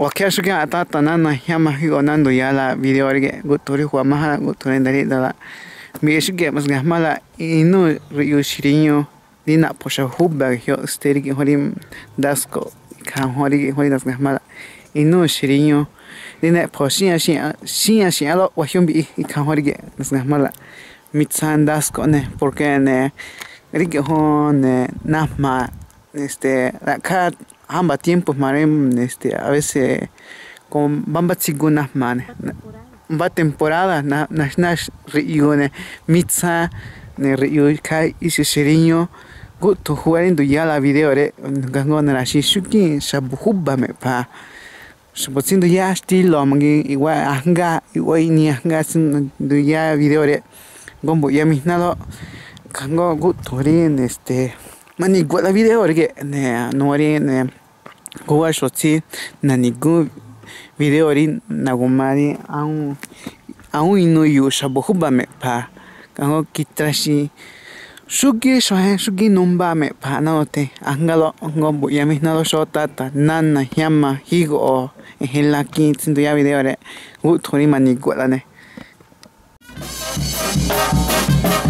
wakashu que ata tanana llama higo nando ya la video rige guturi huwa maha guturi ndari dala mi shi ge mas gamala inu ryu shiriño dina posha hubba hyo steri ge horim dasko kan hori hori das gamala inu shiriño dina poshia shia shia shia lo wa hyumbi kan hori ge das gamala mitsan dasko ne porque ne rige hon ne nahma este acá ambas tiempos marem este a veces con bamba tsiguna man va temporada na na nash rione mitsa ne rio kai isi seriño go to jugando ya la video re gango na shi shuki shabuhuba me pa shabotsindo ya estilo mangi igual anga igual ni anga sin ya video re gombo ya misnado gango go torin este mani igual video re ne no ne Guga xotsi nanigu video ri nagumari aun aun inu yu shabohu ba me pa kango kitrashi shuki shohen shuki numba me pa naote angalo ngombu yami nalo shotata nanna hyama higo o ehela ki tsindu ya video re gu thori manigu la ne Thank you.